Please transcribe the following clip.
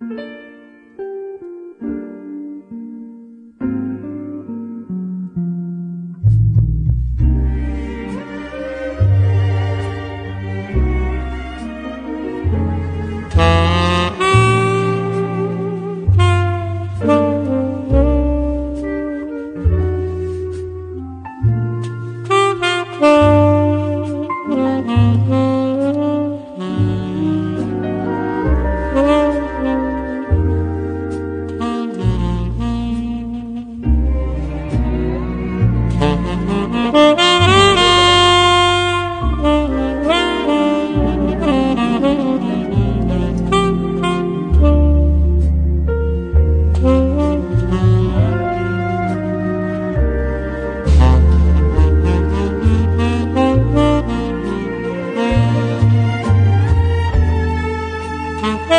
Música Mm-hmm.